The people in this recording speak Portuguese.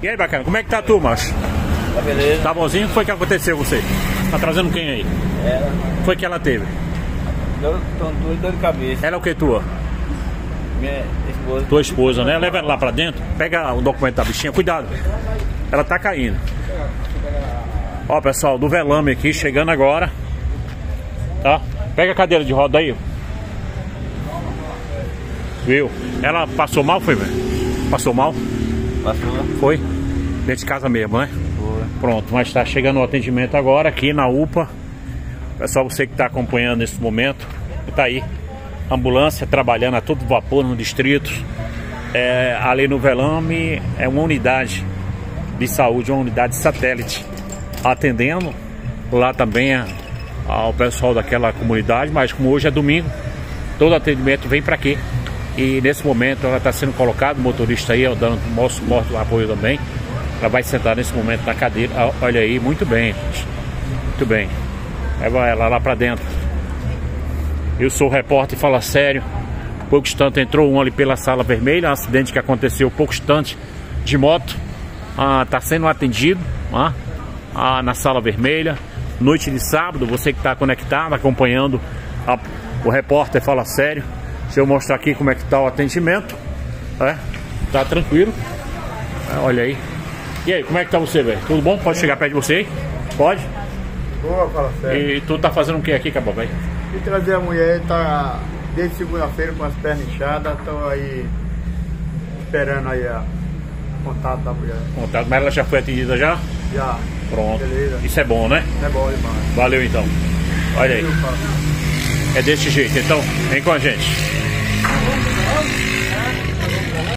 E aí, bacana, como é que tá tu, macho? Tá beleza? Tá bonzinho? O que foi que aconteceu com você? Tá trazendo quem aí? Ela. O foi que ela teve? Tontura e dor de cabeça. Ela é o que tua? Minha esposa. Tua esposa, né? Leva ela lá pra dentro, pega o documento da bichinha, cuidado. Ela tá caindo. Ó, pessoal, do velame aqui, chegando agora. Tá? Pega a cadeira de roda aí. Viu? Ela passou mal, foi, velho? Passou mal? Passou? Foi? Dentro de casa mesmo, né? Foi. Pronto, mas está chegando o atendimento agora aqui na UPA. Pessoal, você que está acompanhando nesse momento, está aí. Ambulância trabalhando a todo vapor no distrito. É, ali no Velame é uma unidade de saúde, uma unidade satélite atendendo. Lá também a- ao pessoal daquela comunidade, mas como hoje é domingo, todo atendimento vem para aqui. E nesse momento ela está sendo colocada, o motorista aí, ó, dando o maior suporte, o apoio também. Ela vai sentar nesse momento na cadeira. Ah, Olha aí, muito bem, gente. Muito bem. Leva ela lá para dentro. Eu sou o repórter fala sério. Pouco instante entrou um ali pela sala vermelha, um acidente que aconteceu pouco instante de moto. Está sendo atendido ah, ah, na sala vermelha. Noite de sábado, você que está conectado, acompanhando a- o repórter fala sério. Deixa eu mostrar aqui como é que está o atendimento. É, tá tranquilo. É, olha aí. E aí, como é que tá você, velho? Tudo bom? Pode chegar perto de você aí? Pode? Boa, fala sério. E tu tá fazendo o que aqui, Cabo velho? E trazer a mulher, tá desde segunda-feira com as pernas inchadas, tô aí esperando aí a contato da mulher. Contato, mas ela já foi atendida já? Já, Pronto. Beleza. Isso é bom, né? é bom demais. Valeu então. Olha aí. É desse jeito. Então, vem com a gente. Bye.